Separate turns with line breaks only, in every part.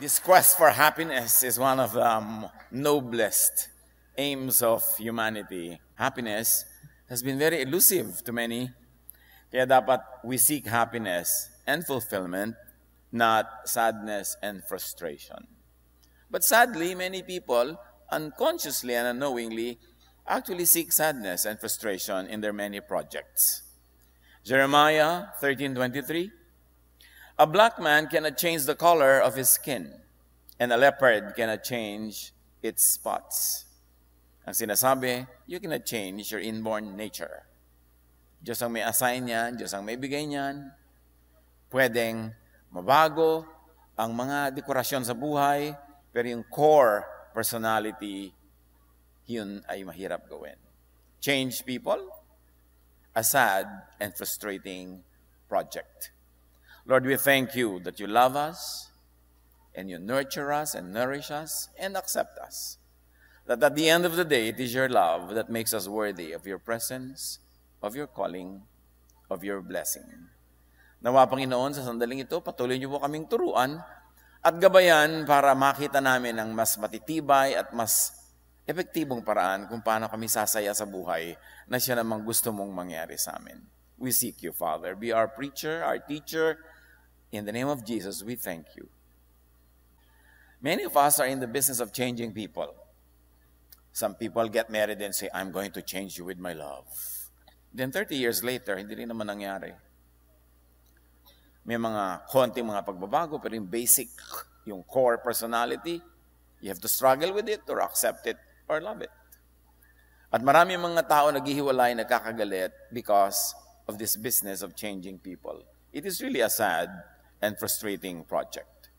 This quest for happiness is one of the um, noblest aims of humanity. Happiness has been very elusive to many. Kaya dapat we seek happiness and fulfillment, not sadness and frustration. But sadly, many people unconsciously and unknowingly actually seek sadness and frustration in their many projects. Jeremiah 13:23 A black man cannot change the color of his skin, and a leopard cannot change its spots. Ang sinasabi, you cannot change your inborn nature. Diyos ang may assign niyan, Diyos ang may bigay niyan. Pwedeng mabago ang mga dekorasyon sa buhay, pero yung core personality, yun ay mahirap gawin. Change people, a sad and frustrating project. Lord, we thank you that you love us and you nurture us and nourish us and accept us. That at the end of the day, it is your love that makes us worthy of your presence, of your calling, of your blessing. Nawa, Panginoon, sa sandaling ito, patuloy niyo po kaming turuan at gabayan para makita namin ang mas matitibay at mas epektibong paraan kung paano kami sasaya sa buhay na siya namang gusto mong mangyari sa amin. We seek you, Father. Be our preacher, our teacher. In the name of Jesus, we thank you. Many of us are in the business of changing people. Some people get married and say, I'm going to change you with my love. Then 30 years later, hindi rin naman nangyari. May mga konting mga pagbabago, pero yung basic, yung core personality, you have to struggle with it or accept it or love it. At marami mga tao naghihiwalay, nagkakagalit because of this business of changing people. It is really a sad and frustrating project.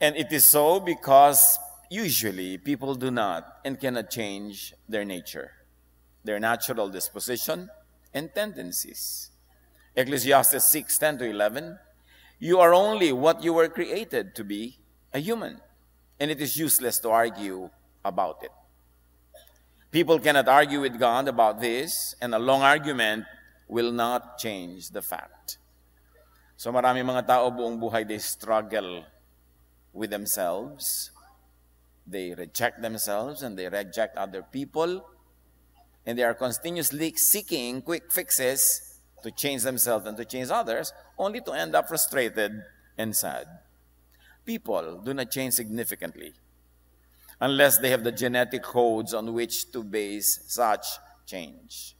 And it is so because usually people do not and cannot change their nature, their natural disposition and tendencies. Ecclesiastes 6 10 to 11. You are only what you were created to be, a human, and it is useless to argue about it. People cannot argue with God about this, and a long argument will not change the fact. So marami mga tao buong buhay, they struggle with themselves. They reject themselves and they reject other people. And they are continuously seeking quick fixes to change themselves and to change others, only to end up frustrated and sad. People do not change significantly unless they have the genetic codes on which to base such change.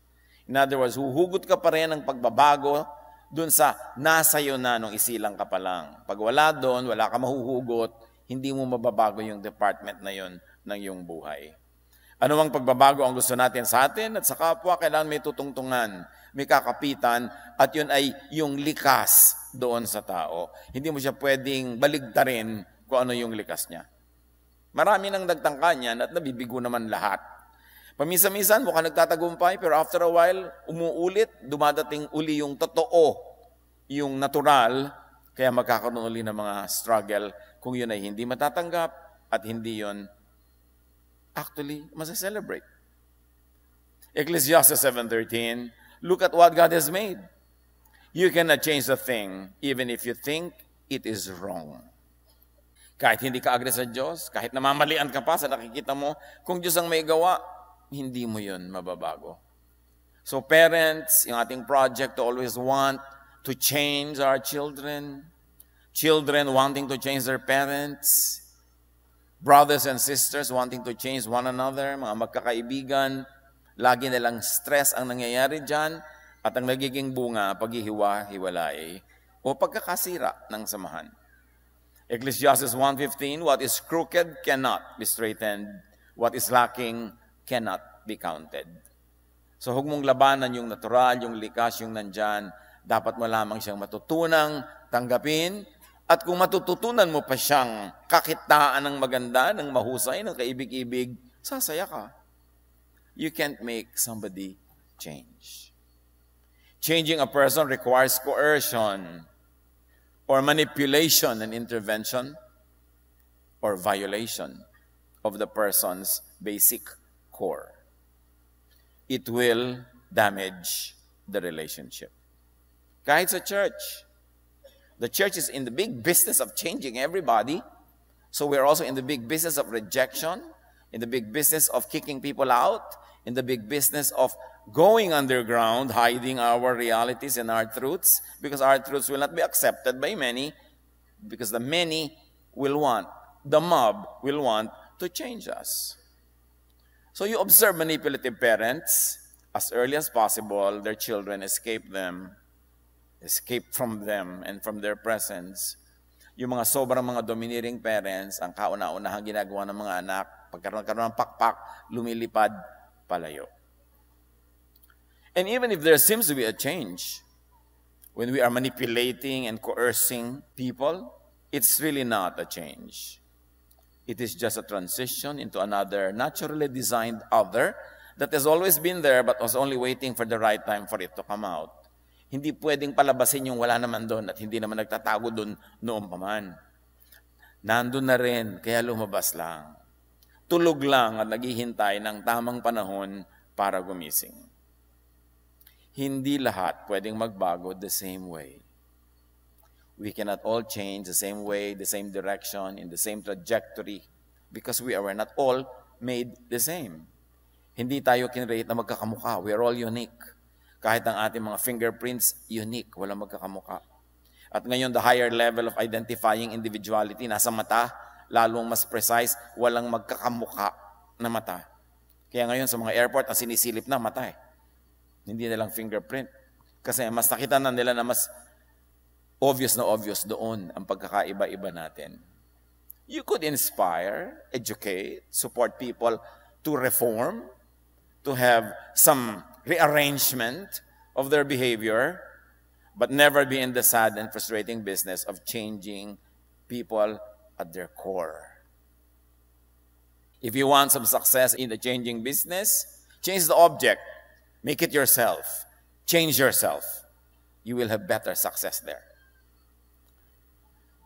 In other words, huhugot ka pa rin ng pagbabago dun sa nasa iyo na nung isilang ka pa lang. Pag wala doon, wala ka mahuhugot, hindi mo mababago yung department na yon ng iyong buhay. Ano ang pagbabago ang gusto natin sa atin at sa kapwa, kailangan may tutungtungan may kakapitan, at yun ay yung likas doon sa tao. Hindi mo siya pwedeng baligtarin kung ano yung likas niya. Marami nang nagtangka niyan at nabibigo naman lahat. Paminsan-minsan mukha nagtatagumpay, pero after a while, umuulit, dumadating uli yung totoo, yung natural, kaya magkakaroon uli ng mga struggle kung yun ay hindi matatanggap at hindi yun actually masaselebrate. Ecclesiastes 7.13, Look at what God has made. You cannot change a thing even if you think it is wrong. Kahit hindi ka agre sa Diyos, kahit namamalian ka pa sa nakikita mo, kung Diyos ang may gawa, hindi mo yun mababago. So parents, yung ating project to always want to change our children, children wanting to change their parents, brothers and sisters wanting to change one another, mga magkakaibigan, Lagi nilang stress ang nangyayari dyan at ang nagiging bunga, paghihiwa-hiwalay o pagkakasira ng samahan. Ecclesiastes 1.15, What is crooked cannot be straightened. What is lacking cannot be counted. So huwag mong labanan yung natural, yung likas, yung nandyan. Dapat mo lamang siyang matutunang tanggapin at kung matututunan mo pa siyang kakitaan ng maganda, ng mahusay, ng kaibig-ibig, sasaya ka you can't make somebody change. Changing a person requires coercion or manipulation and intervention or violation of the person's basic core. It will damage the relationship. Kahit sa church, The church is in the big business of changing everybody. So we're also in the big business of rejection, in the big business of kicking people out, in the big business of going underground, hiding our realities and our truths, because our truths will not be accepted by many, because the many will want, the mob will want to change us. So you observe manipulative parents, as early as possible, their children escape them, escape from them and from their presence. Yung mga sobrang mga domineering parents, ang kauna-unahang ginagawa ng mga anak, pagkaroon ng pakpak, lumilipad, palayo. And even if there seems to be a change, when we are manipulating and coercing people, it's really not a change. It is just a transition into another naturally designed other that has always been there but was only waiting for the right time for it to come out. Hindi pwedeng palabasin yung wala naman doon at hindi naman nagtatago doon noon pa man. Nandun na rin, kaya lumabas lang. Tulog lang at naghihintay ng tamang panahon para gumising. Hindi lahat pwedeng magbago the same way. We cannot all change the same way, the same direction, in the same trajectory because we are not all made the same. Hindi tayo kinrate na magkakamukha. We are all unique. Kahit ang ating mga fingerprints, unique. Walang magkakamukha. At ngayon, the higher level of identifying individuality, nasa mata, lalong mas precise, walang magkakamukha na mata. Kaya ngayon sa mga airport, ang sinisilip na mata eh. Hindi nilang fingerprint. Kasi mas nakita na nila na mas obvious na obvious doon ang pagkakaiba-iba natin. You could inspire, educate, support people to reform, to have some rearrangement of their behavior, but never be in the sad and frustrating business of changing people at their core. If you want some success in the changing business, change the object Make it yourself. Change yourself. You will have better success there.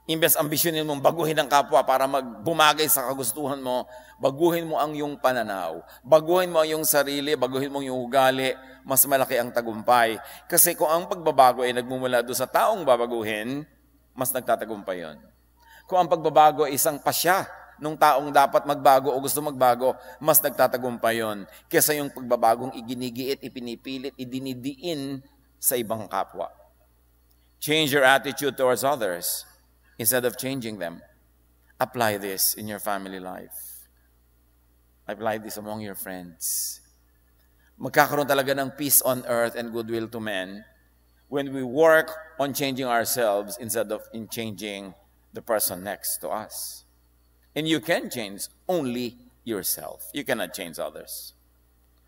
Imbes ambisyonin mong baguhin ang kapwa para magbumagay sa kagustuhan mo, baguhin mo ang iyong pananaw. Baguhin mo ang iyong sarili, baguhin mo ang iyong ugali, mas malaki ang tagumpay. Kasi kung ang pagbabago ay nagmumula doon sa taong babaguhin, mas nagtatagumpay yon. Kung ang pagbabago ay isang pasya nung taong dapat magbago o gusto magbago, mas nagtatagumpay yon kesa yung pagbabagong iginigiit, ipinipilit, idinidiin sa ibang kapwa. Change your attitude towards others instead of changing them. Apply this in your family life. Apply this among your friends. Magkakaroon talaga ng peace on earth and goodwill to men when we work on changing ourselves instead of in changing the person next to us. And you can change only yourself. You cannot change others.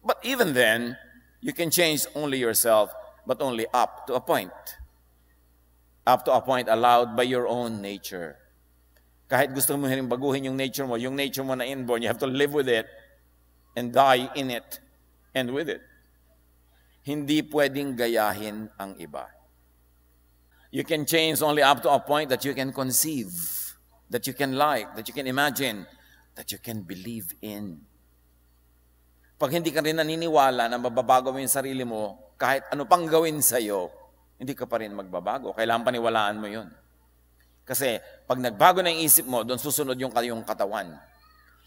But even then, you can change only yourself, but only up to a point. Up to a point allowed by your own nature. Kahit gusto mo rin baguhin yung nature mo, yung nature mo na inborn, you have to live with it and die in it and with it. Hindi pwedeng gayahin ang iba. You can change only up to a point that you can conceive that you can like, that you can imagine, that you can believe in. Pag hindi ka rin naniniwala na mababago mo yung sarili mo, kahit ano pang gawin sa'yo, hindi ka pa rin magbabago. Kailangan paniwalaan mo yun. Kasi pag nagbago na yung isip mo, doon susunod yung kayong katawan.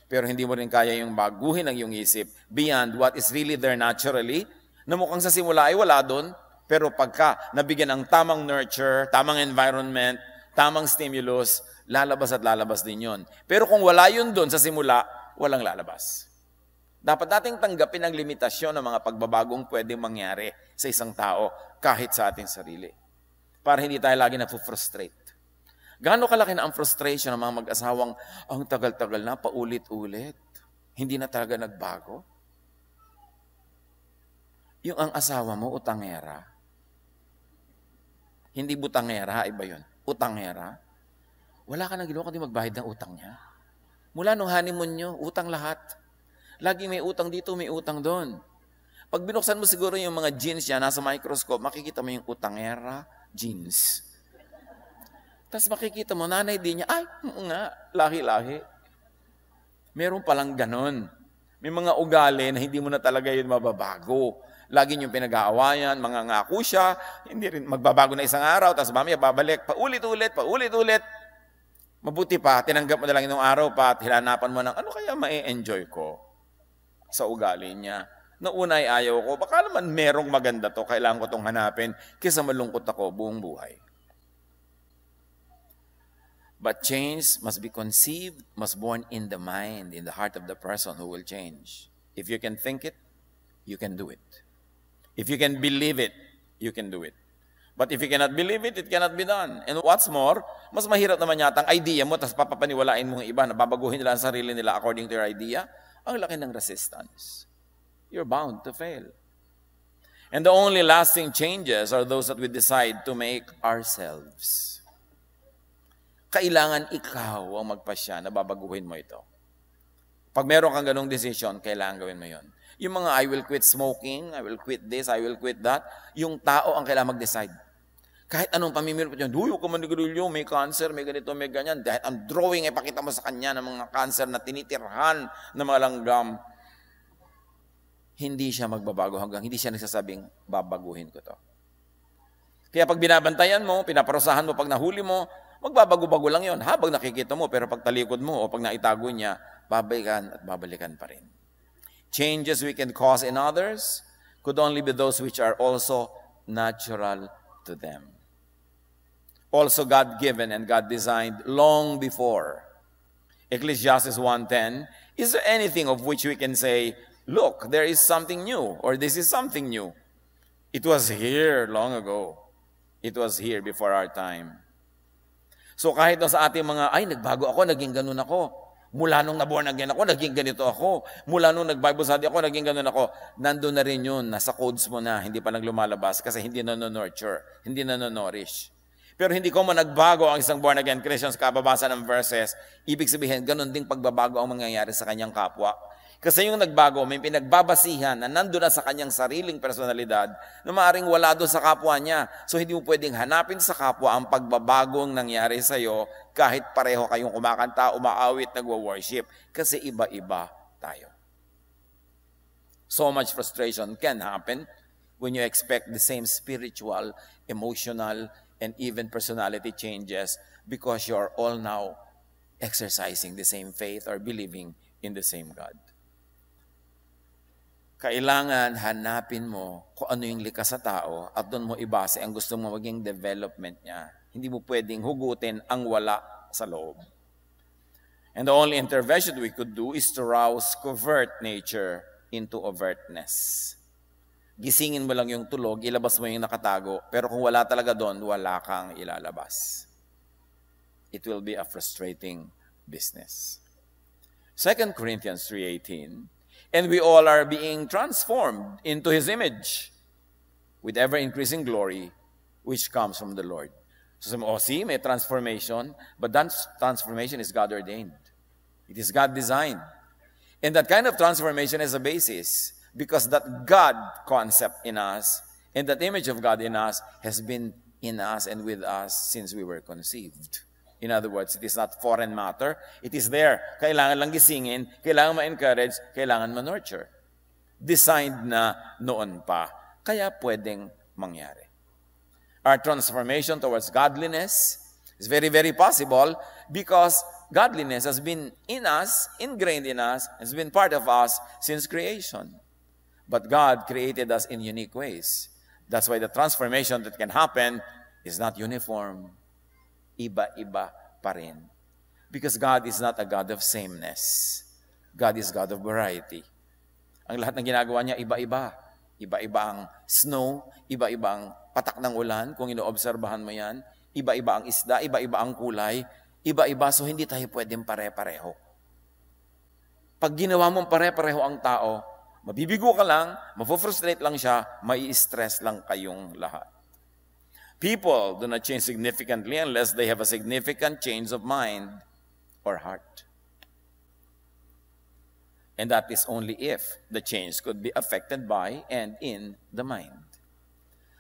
Pero hindi mo rin kaya yung baguhin ang iyong isip beyond what is really there naturally, na mukhang sa simula ay wala doon, pero pagka nabigyan ng tamang nurture, tamang environment, tamang stimulus, lalabas at lalabas din yon. Pero kung wala yun doon sa simula, walang lalabas. Dapat nating tanggapin ang limitasyon ng mga pagbabagong pwedeng mangyari sa isang tao kahit sa ating sarili. Para hindi tayo lagi na-frustrate. Gaano kalaki na ang frustration ng mga mag-asawang ang tagal-tagal na, paulit-ulit. Hindi na talaga nagbago. Yung ang asawa mo, utangera. Hindi butangera, iba yun. Utangera. Wala ka nang ginawa kundi magbayad ng utang niya. Mula nung honeymoon nyo, utang lahat. Laging may utang dito, may utang doon. Pag binuksan mo siguro yung mga jeans niya, nasa microscope, makikita mo yung utangera jeans. Tapos makikita mo, nanay din niya, ay, nga, lahi-lahi. Meron palang ganon. May mga ugali na hindi mo na talaga yun mababago. Lagi niyong pinag-aawayan, mga ngako siya, hindi rin magbabago na isang araw, tapos mamaya babalik, paulit-ulit, paulit-ulit. Mabuti pa, tinanggap mo na lang yung araw pa at hilanapan mo ng ano kaya ma-enjoy ko sa ugali niya. Noong una ay ayaw ko, baka naman merong maganda to, kailangan ko itong hanapin, kaysa malungkot ako buong buhay. But change must be conceived, must born in the mind, in the heart of the person who will change. If you can think it, you can do it. If you can believe it, you can do it. But if you cannot believe it, it cannot be done. And what's more, mas mahirap naman yata ang idea mo, tapos papapaniwalain mo ng iba na babaguhin nila ang sarili nila according to your idea, ang laki ng resistance. You're bound to fail. And the only lasting changes are those that we decide to make ourselves kailangan ikaw ang magpasya na babaguhin mo ito. Pag meron kang ganong decision, kailangan gawin mo yon. Yung mga I will quit smoking, I will quit this, I will quit that, yung tao ang kailangan mag-decide. Kahit anong pamimili pa dyan, huwag ka manigarilyo, may cancer, may ganito, may ganyan. Dahil ang drawing ay pakita mo sa kanya ng mga cancer na tinitirhan ng mga langgam, hindi siya magbabago hanggang hindi siya nagsasabing, babaguhin ko to. Kaya pag binabantayan mo, pinaparusahan mo pag nahuli mo, Magbabago-bago lang yon habang nakikita mo, pero pag talikod mo o pag naitago niya, babalikan at babalikan pa rin. Changes we can cause in others could only be those which are also natural to them. Also God-given and God-designed long before. Ecclesiastes 1.10, Is there anything of which we can say, Look, there is something new, or this is something new? It was here long ago. It was here before our time. So kahit na sa ating mga, ay, nagbago ako, naging ganun ako. Mula nung naborn again ako, naging ganito ako. Mula nung nag-Bible study ako, naging ganun ako. Nandun na rin yun, nasa codes mo na, hindi pa lang lumalabas kasi hindi na nurture hindi na nourish. Pero hindi ko man nagbago ang isang born again Christian sa kababasa ng verses, ibig sabihin, ganun ding pagbabago ang mangyayari sa kanyang kapwa. Kasi yung nagbago, may pinagbabasihan na nandun na sa kanyang sariling personalidad na maaaring wala doon sa kapwa niya. So hindi mo pwedeng hanapin sa kapwa ang pagbabagong nangyari sa iyo kahit pareho kayong kumakanta, umaawit, nagwo-worship. Kasi iba-iba tayo. So much frustration can happen when you expect the same spiritual, emotional, and even personality changes because you're all now exercising the same faith or believing in the same God kailangan hanapin mo kung ano yung likas sa tao at doon mo ibase ang gusto mo maging development niya. Hindi mo pwedeng hugutin ang wala sa loob. And the only intervention we could do is to rouse covert nature into overtness. Gisingin mo lang yung tulog, ilabas mo yung nakatago, pero kung wala talaga doon, wala kang ilalabas. It will be a frustrating business. 2 Corinthians 3.18 and we all are being transformed into His image with ever increasing glory, which comes from the Lord. So, oh, see, may transformation, but that transformation is God ordained. It is God designed. And that kind of transformation is a basis because that God concept in us and that image of God in us has been in us and with us since we were conceived. In other words, it is not foreign matter. It is there. Kailangan lang gisingin, kailangan ma-encourage, kailangan ma-nurture. Designed na noon pa. Kaya pwedeng mangyari. Our transformation towards godliness is very, very possible because godliness has been in us, ingrained in us, has been part of us since creation. But God created us in unique ways. That's why the transformation that can happen is not uniform iba-iba pa rin. Because God is not a God of sameness. God is God of variety. Ang lahat ng ginagawa niya, iba-iba. Iba-iba ang snow, iba-iba ang patak ng ulan, kung inoobserbahan mo yan. Iba-iba ang isda, iba-iba ang kulay, iba-iba, so hindi tayo pwedeng pare-pareho. Pag ginawa mong pare-pareho ang tao, mabibigo ka lang, mafo-frustrate lang siya, mai stress lang kayong lahat. People do not change significantly unless they have a significant change of mind or heart. And that is only if the change could be affected by and in the mind.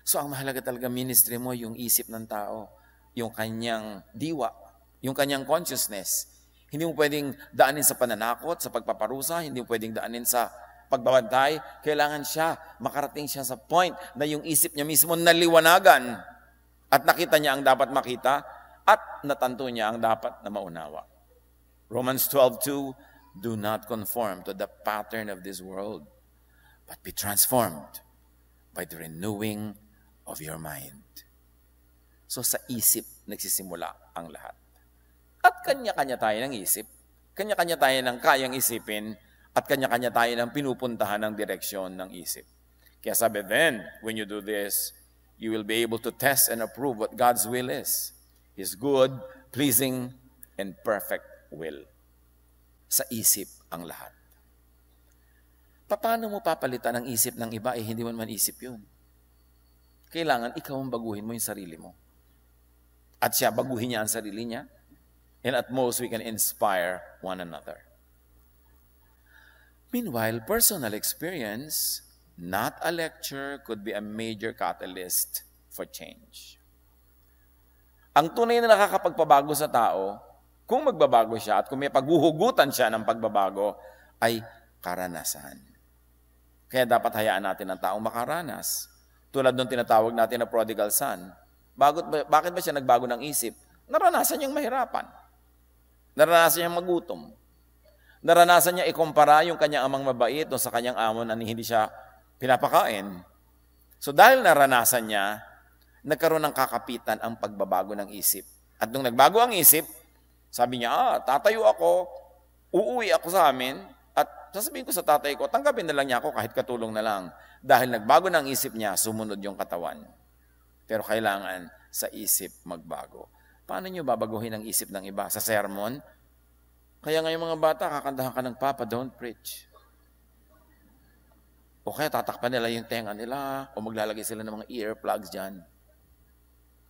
So ang mahalaga talaga ministry mo, yung isip ng tao, yung kanyang diwa, yung kanyang consciousness. Hindi mo pwedeng daanin sa pananakot, sa pagpaparusa, hindi mo pwedeng daanin sa pagbabantay, kailangan siya, makarating siya sa point na yung isip niya mismo naliwanagan at nakita niya ang dapat makita at natanto niya ang dapat na maunawa. Romans 12:2 Do not conform to the pattern of this world, but be transformed by the renewing of your mind. So sa isip nagsisimula ang lahat. At kanya-kanya tayo ng isip. Kanya-kanya tayo ng kayang isipin at kanya-kanya tayo ng pinupuntahan ng direksyon ng isip. Kaya sabi, then, when you do this, you will be able to test and approve what God's will is. His good, pleasing, and perfect will sa isip ang lahat. Paano mo papalitan ang isip ng iba eh hindi mo man isip yun? Kailangan ikaw ang baguhin mo yung sarili mo. At siya baguhin niya ang sarili niya. And at most, we can inspire one another. Meanwhile, personal experience, not a lecture, could be a major catalyst for change. Ang tunay na nakakapagpabago sa tao kung magbabago siya at kung may paghuhugutan siya ng pagbabago, ay karanasan. Kaya dapat hayaan natin ang taong makaranas. Tulad nung tinatawag natin na prodigal son. Bagot ba, bakit ba siya nagbago ng isip? Naranasan niyang mahirapan. Naranasan niyang magutom. Naranasan niya ikumpara yung kanyang amang mabait o sa kanyang amo na hindi siya pinapakain. So dahil naranasan niya, nagkaroon ng kakapitan ang pagbabago ng isip. At nung nagbago ang isip, sabi niya, ah, tatayo ako, uuwi ako sa amin, at sasabihin ko sa tatay ko, tanggapin na lang niya ako kahit katulong na lang. Dahil nagbago ng isip niya, sumunod yung katawan. Pero kailangan sa isip magbago. Paano niyo babaguhin ang isip ng iba? Sa sermon? Kaya ngayon mga bata, kakantahan ka ng Papa, don't preach. O kaya tatakpan nila yung tenga nila, o maglalagay sila ng mga earplugs dyan.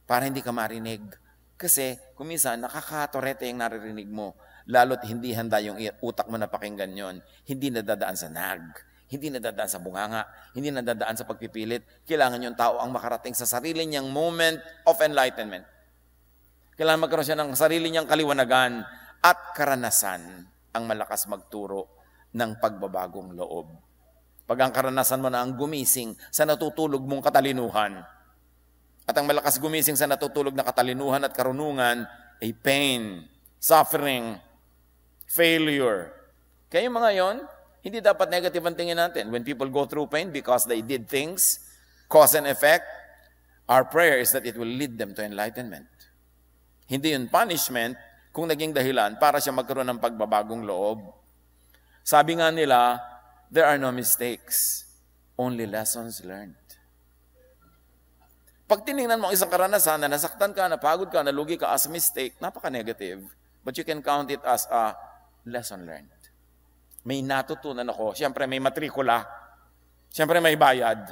Para hindi ka marinig. Kasi kuminsan nakakatorete yung naririnig mo. Lalo't hindi handa yung utak mo na pakinggan yon. Hindi nadadaan sa nag. Hindi nadadaan sa bunganga. Hindi nadadaan sa pagpipilit. Kailangan yung tao ang makarating sa sarili niyang moment of enlightenment. Kailangan magkaroon siya ng sarili niyang kaliwanagan at karanasan ang malakas magturo ng pagbabagong loob. Pag ang karanasan mo na ang gumising sa natutulog mong katalinuhan, at ang malakas gumising sa natutulog na katalinuhan at karunungan ay pain, suffering, failure. Kaya mga yon, hindi dapat negative ang tingin natin. When people go through pain because they did things, cause and effect, our prayer is that it will lead them to enlightenment. Hindi yun punishment kung naging dahilan para siya magkaroon ng pagbabagong loob. Sabi nga nila, there are no mistakes, only lessons learned. Pag tiningnan mo ang isang karanasan na nasaktan ka, napagod ka, nalugi ka as mistake, napaka-negative. But you can count it as a lesson learned. May natutunan ako. Siyempre, may matrikula. Siyempre, may bayad.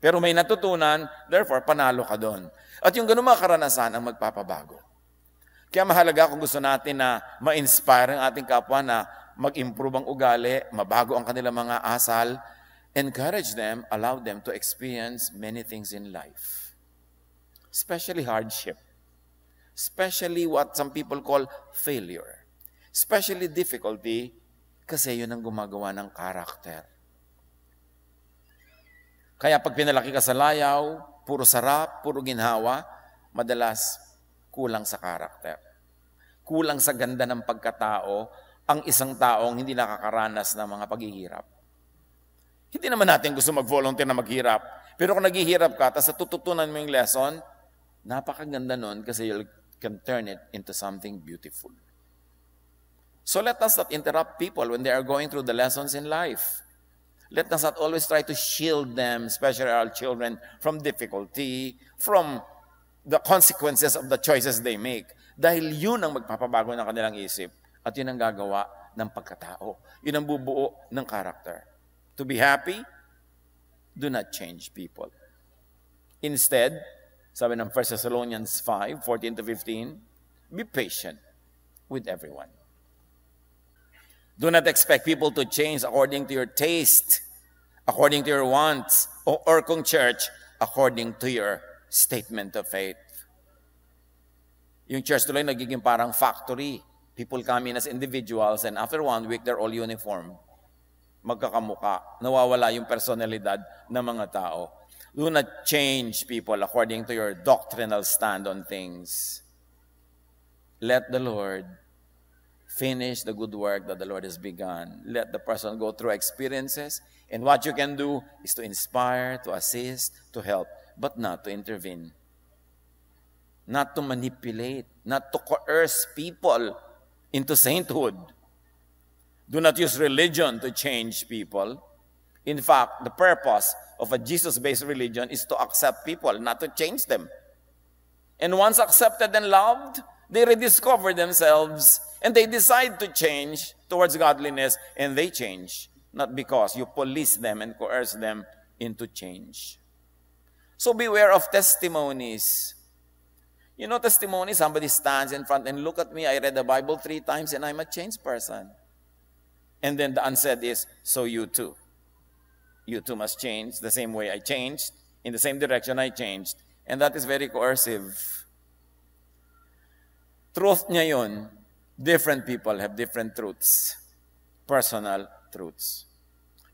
Pero may natutunan, therefore, panalo ka doon. At yung ganun mga karanasan ang magpapabago. Kaya mahalaga kung gusto natin na ma-inspire ang ating kapwa na mag-improve ang ugali, mabago ang kanilang mga asal, encourage them, allow them to experience many things in life. Especially hardship, especially what some people call failure, especially difficulty, kasi yun ang gumagawa ng karakter. Kaya pag pinalaki ka sa layaw, puro sarap, puro ginhawa, madalas kulang sa karakter. Kulang sa ganda ng pagkatao ang isang taong hindi nakakaranas ng mga paghihirap. Hindi naman natin gusto mag-volunteer na maghirap. Pero kung naghihirap ka, tapos natututunan mo yung lesson, Napakaganda nun kasi you can turn it into something beautiful. So let us not interrupt people when they are going through the lessons in life. Let us not always try to shield them, especially our children, from difficulty, from the consequences of the choices they make. Dahil yun ang magpapabago ng kanilang isip at yun ang gagawa ng pagkatao. Yun ang bubuo ng character. To be happy, do not change people. Instead, sabi ng 1 Thessalonians 5, 14 to 15, be patient with everyone. Do not expect people to change according to your taste, according to your wants, or, or kung church, according to your statement of faith. Yung church tuloy nagiging parang factory. People come in as individuals and after one week, they're all uniform. magkakamuka. Nawawala yung personalidad ng mga tao. Do not change people according to your doctrinal stand on things. Let the Lord finish the good work that the Lord has begun. Let the person go through experiences, and what you can do is to inspire, to assist, to help, but not to intervene. Not to manipulate, not to coerce people into sainthood. Do not use religion to change people. In fact, the purpose of a Jesus based religion is to accept people, not to change them. And once accepted and loved, they rediscover themselves and they decide to change towards godliness and they change, not because you police them and coerce them into change. So beware of testimonies. You know, testimony, somebody stands in front and look at me, I read the Bible three times and I'm a changed person. And then the unsaid is, so you too. You too must change the same way I changed, in the same direction I changed. And that is very coercive. Truth niya yun, different people have different truths, personal truths.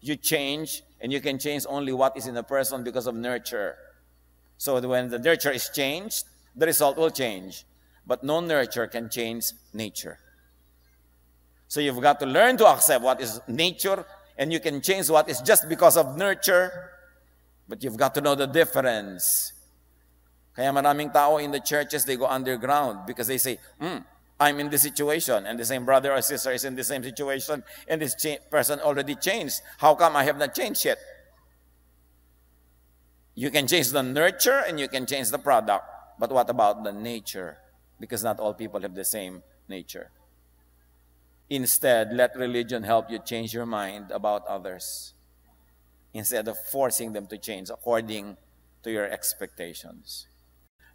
You change, and you can change only what is in a person because of nurture. So when the nurture is changed, the result will change. But no nurture can change nature. So you've got to learn to accept what is nature, and you can change what is just because of nurture, but you've got to know the difference. Kaya maraming tao in the churches, they go underground because they say, hmm, I'm in this situation, and the same brother or sister is in the same situation, and this person already changed. How come I have not changed yet? You can change the nurture and you can change the product, but what about the nature? Because not all people have the same nature. Instead, let religion help you change your mind about others instead of forcing them to change according to your expectations.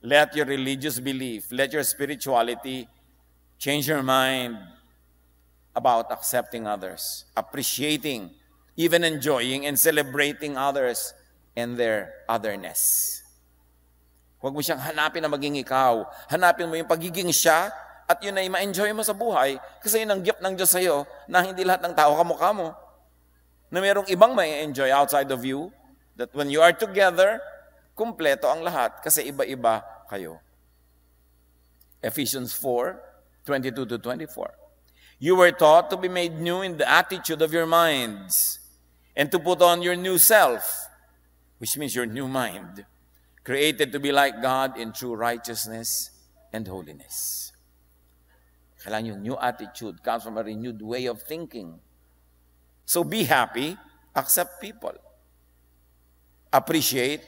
Let your religious belief, let your spirituality Change your mind about accepting others, appreciating, even enjoying and celebrating others and their otherness. Huwag mo siyang hanapin na maging ikaw. Hanapin mo yung pagiging siya at yun ay ma-enjoy mo sa buhay kasi yun ang gift ng Diyos sa'yo na hindi lahat ng tao kamukha mo. Na mayroong ibang may enjoy outside of you that when you are together, kumpleto ang lahat kasi iba-iba kayo. Ephesians 4, 22 to 24. You were taught to be made new in the attitude of your minds and to put on your new self, which means your new mind, created to be like God in true righteousness and holiness. Kailangan yung new attitude comes from a renewed way of thinking. So be happy, accept people, appreciate,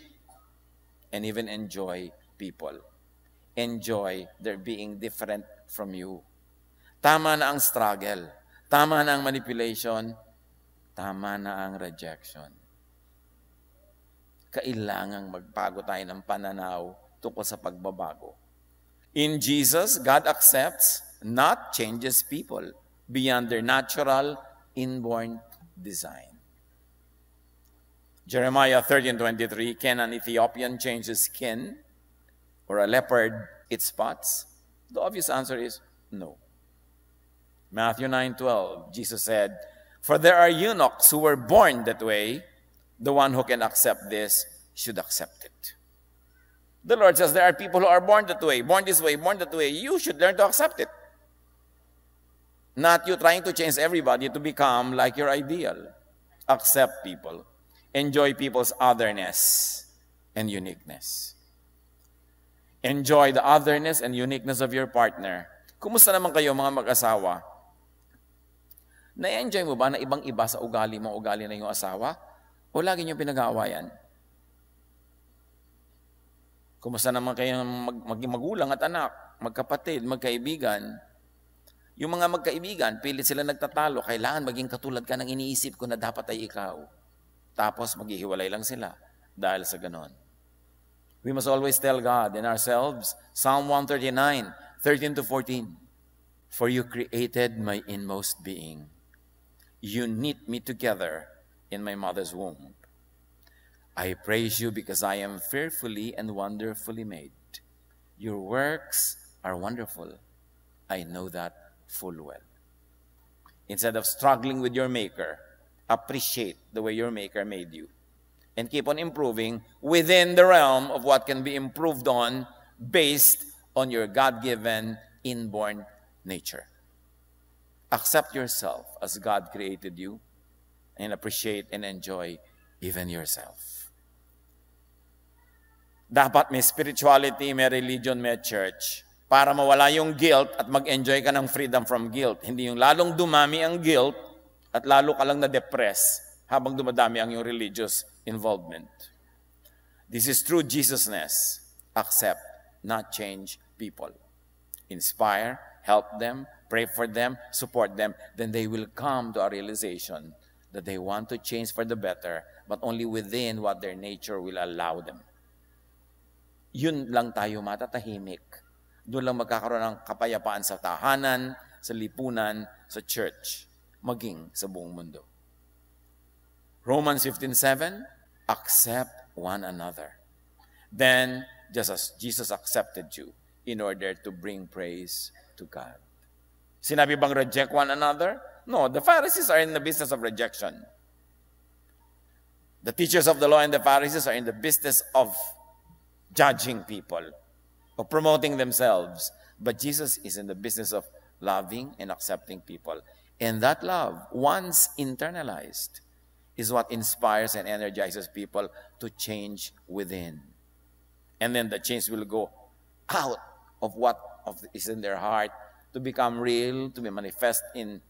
and even enjoy people. Enjoy their being different from you. Tama na ang struggle. Tama na ang manipulation. Tama na ang rejection. Kailangang magbago tayo ng pananaw tungkol sa pagbabago. In Jesus, God accepts, not changes people beyond their natural, inborn design. Jeremiah 13:23, can an Ethiopian change his skin or a leopard its spots? The obvious answer is no. Matthew 9:12, Jesus said, "For there are eunuchs who were born that way. The one who can accept this should accept it." The Lord says there are people who are born that way, born this way, born that way. You should learn to accept it. Not you trying to change everybody to become like your ideal. Accept people. Enjoy people's otherness and uniqueness. Enjoy the otherness and uniqueness of your partner. Kumusta naman kayo mga mag-asawa? Na-enjoy mo ba na ibang-iba sa ugali mo, ugali na yung asawa? O lagi nyo pinag-aawayan? Kumusta naman kayo mag maging magulang at anak, magkapatid, magkaibigan? Yung mga magkaibigan, pilit sila nagtatalo, kailangan maging katulad ka ng iniisip ko na dapat ay ikaw. Tapos maghihiwalay lang sila dahil sa ganon. We must always tell God and ourselves, Psalm 139, 13 to 14, For you created my inmost being. You knit me together in my mother's womb. I praise you because I am fearfully and wonderfully made. Your works are wonderful. I know that full well. Instead of struggling with your Maker, appreciate the way your Maker made you and keep on improving within the realm of what can be improved on based on your God given inborn nature. Accept yourself as God created you and appreciate and enjoy even yourself. Dapat may spirituality, may religion, may church para mawala yung guilt at mag-enjoy ka ng freedom from guilt. Hindi yung lalong dumami ang guilt at lalo ka lang na-depress habang dumadami ang yung religious involvement. This is true Jesusness. Accept, not change people. Inspire, help them, pray for them, support them. Then they will come to a realization that they want to change for the better, but only within what their nature will allow them. Yun lang tayo matatahimik doon lang magkakaroon ng kapayapaan sa tahanan, sa lipunan, sa church, maging sa buong mundo. Romans 15:7, accept one another. Then, just as Jesus accepted you in order to bring praise to God. Sinabi bang reject one another? No, the Pharisees are in the business of rejection. The teachers of the law and the Pharisees are in the business of judging people of promoting themselves. But Jesus is in the business of loving and accepting people. And that love, once internalized, is what inspires and energizes people to change within. And then the change will go out of what is in their heart to become real, to be manifest in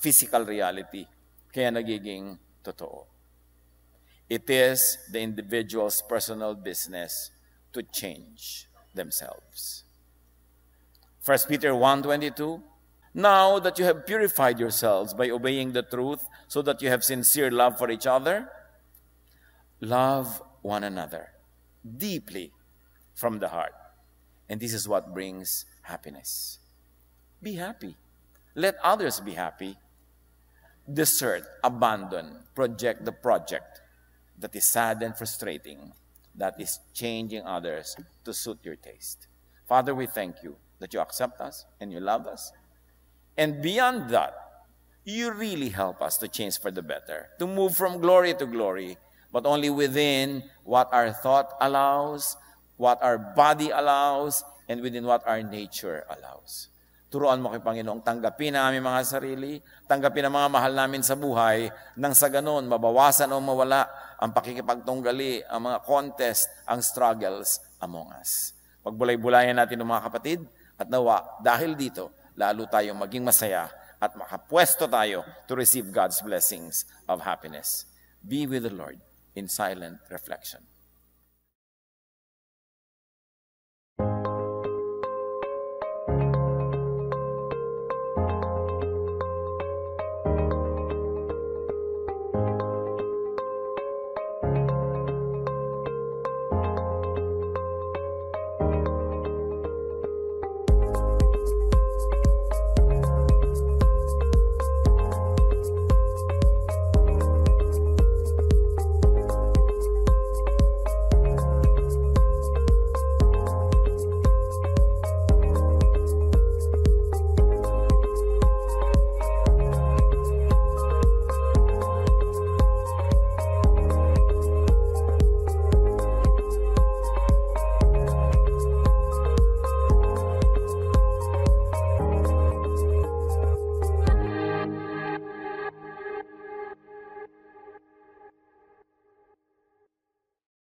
physical reality. Kaya nagiging totoo. It is the individual's personal business to change themselves. 1 Peter 1.22 Now that you have purified yourselves by obeying the truth so that you have sincere love for each other, love one another deeply from the heart. And this is what brings happiness. Be happy. Let others be happy. Desert, abandon, project the project that is sad and frustrating that is changing others to suit your taste. Father, we thank you that you accept us and you love us. And beyond that, you really help us to change for the better, to move from glory to glory, but only within what our thought allows, what our body allows, and within what our nature allows. Turuan mo kay Panginoong tanggapin ang aming mga sarili, tanggapin ang mga mahal namin sa buhay, nang sa ganon, mabawasan o mawala ang pakikipagtunggali, ang mga contest, ang struggles among us. Pagbulay-bulayan natin ng mga kapatid, at nawa, dahil dito, lalo tayong maging masaya at makapwesto tayo to receive God's blessings of happiness. Be with the Lord in silent reflection.